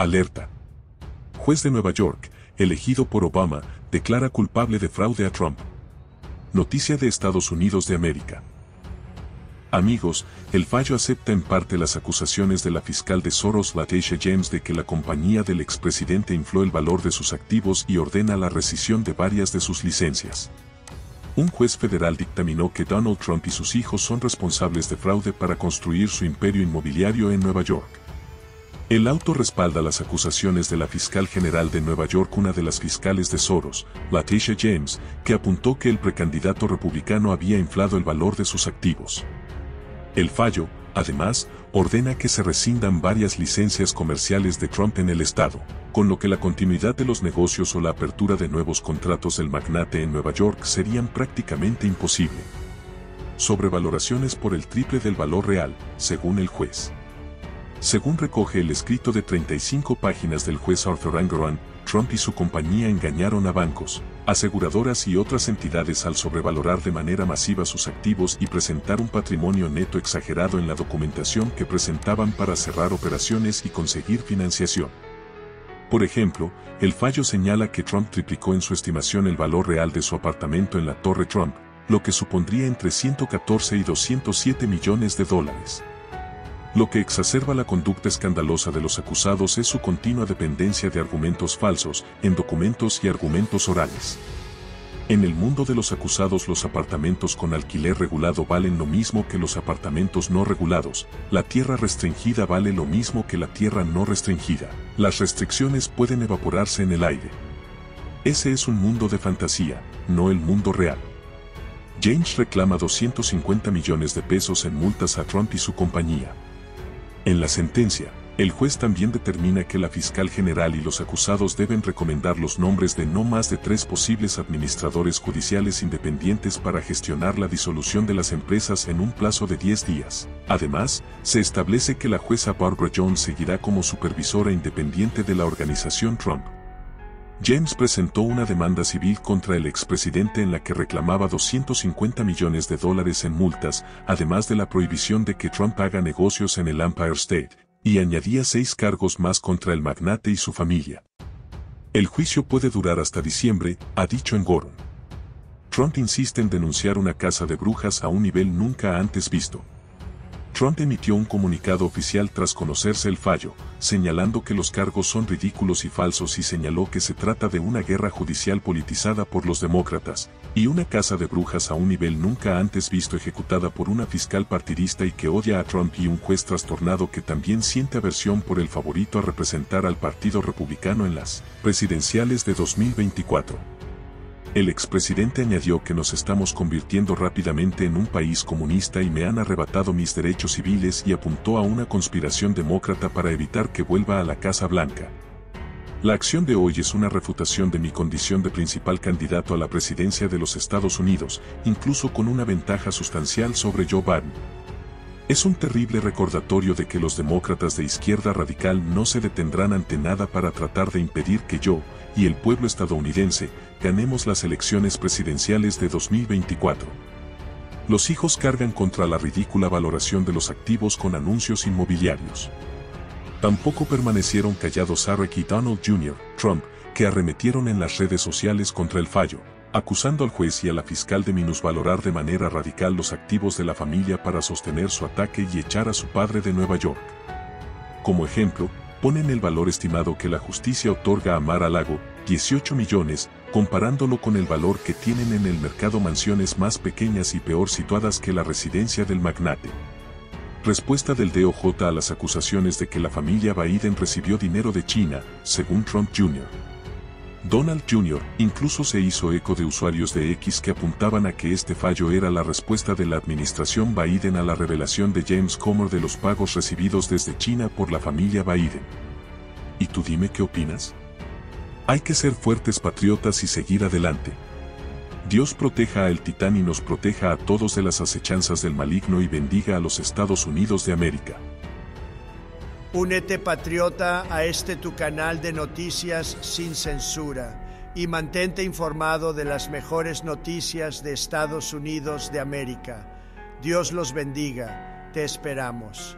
Alerta. Juez de Nueva York, elegido por Obama, declara culpable de fraude a Trump. Noticia de Estados Unidos de América. Amigos, el fallo acepta en parte las acusaciones de la fiscal de Soros Letitia James de que la compañía del expresidente infló el valor de sus activos y ordena la rescisión de varias de sus licencias. Un juez federal dictaminó que Donald Trump y sus hijos son responsables de fraude para construir su imperio inmobiliario en Nueva York. El auto respalda las acusaciones de la fiscal general de Nueva York, una de las fiscales de Soros, Letitia James, que apuntó que el precandidato republicano había inflado el valor de sus activos. El fallo, además, ordena que se rescindan varias licencias comerciales de Trump en el estado, con lo que la continuidad de los negocios o la apertura de nuevos contratos del magnate en Nueva York serían prácticamente imposible. Sobrevaloraciones por el triple del valor real, según el juez. Según recoge el escrito de 35 páginas del juez Arthur Angeron, Trump y su compañía engañaron a bancos, aseguradoras y otras entidades al sobrevalorar de manera masiva sus activos y presentar un patrimonio neto exagerado en la documentación que presentaban para cerrar operaciones y conseguir financiación. Por ejemplo, el fallo señala que Trump triplicó en su estimación el valor real de su apartamento en la Torre Trump, lo que supondría entre 114 y 207 millones de dólares. Lo que exacerba la conducta escandalosa de los acusados es su continua dependencia de argumentos falsos, en documentos y argumentos orales. En el mundo de los acusados los apartamentos con alquiler regulado valen lo mismo que los apartamentos no regulados, la tierra restringida vale lo mismo que la tierra no restringida, las restricciones pueden evaporarse en el aire. Ese es un mundo de fantasía, no el mundo real. James reclama 250 millones de pesos en multas a Trump y su compañía. En la sentencia, el juez también determina que la fiscal general y los acusados deben recomendar los nombres de no más de tres posibles administradores judiciales independientes para gestionar la disolución de las empresas en un plazo de 10 días. Además, se establece que la jueza Barbara Jones seguirá como supervisora independiente de la organización Trump. James presentó una demanda civil contra el expresidente en la que reclamaba 250 millones de dólares en multas, además de la prohibición de que Trump haga negocios en el Empire State, y añadía seis cargos más contra el magnate y su familia. El juicio puede durar hasta diciembre, ha dicho en Goron. Trump insiste en denunciar una casa de brujas a un nivel nunca antes visto. Trump emitió un comunicado oficial tras conocerse el fallo, señalando que los cargos son ridículos y falsos y señaló que se trata de una guerra judicial politizada por los demócratas, y una casa de brujas a un nivel nunca antes visto ejecutada por una fiscal partidista y que odia a Trump y un juez trastornado que también siente aversión por el favorito a representar al Partido Republicano en las presidenciales de 2024. El expresidente añadió que nos estamos convirtiendo rápidamente en un país comunista y me han arrebatado mis derechos civiles y apuntó a una conspiración demócrata para evitar que vuelva a la Casa Blanca. La acción de hoy es una refutación de mi condición de principal candidato a la presidencia de los Estados Unidos, incluso con una ventaja sustancial sobre Joe Biden. Es un terrible recordatorio de que los demócratas de izquierda radical no se detendrán ante nada para tratar de impedir que yo, y el pueblo estadounidense, ganemos las elecciones presidenciales de 2024. Los hijos cargan contra la ridícula valoración de los activos con anuncios inmobiliarios. Tampoco permanecieron callados Sarek y Donald Jr., Trump, que arremetieron en las redes sociales contra el fallo, acusando al juez y a la fiscal de minusvalorar de manera radical los activos de la familia para sostener su ataque y echar a su padre de Nueva York. Como ejemplo, ponen el valor estimado que la justicia otorga a Mar a Lago, 18 millones, comparándolo con el valor que tienen en el mercado mansiones más pequeñas y peor situadas que la residencia del magnate. Respuesta del DOJ a las acusaciones de que la familia Biden recibió dinero de China, según Trump Jr. Donald Jr. incluso se hizo eco de usuarios de X que apuntaban a que este fallo era la respuesta de la administración Biden a la revelación de James Comer de los pagos recibidos desde China por la familia Biden. ¿Y tú dime qué opinas? Hay que ser fuertes patriotas y seguir adelante. Dios proteja al titán y nos proteja a todos de las acechanzas del maligno y bendiga a los Estados Unidos de América. Únete patriota a este tu canal de noticias sin censura y mantente informado de las mejores noticias de Estados Unidos de América. Dios los bendiga, te esperamos.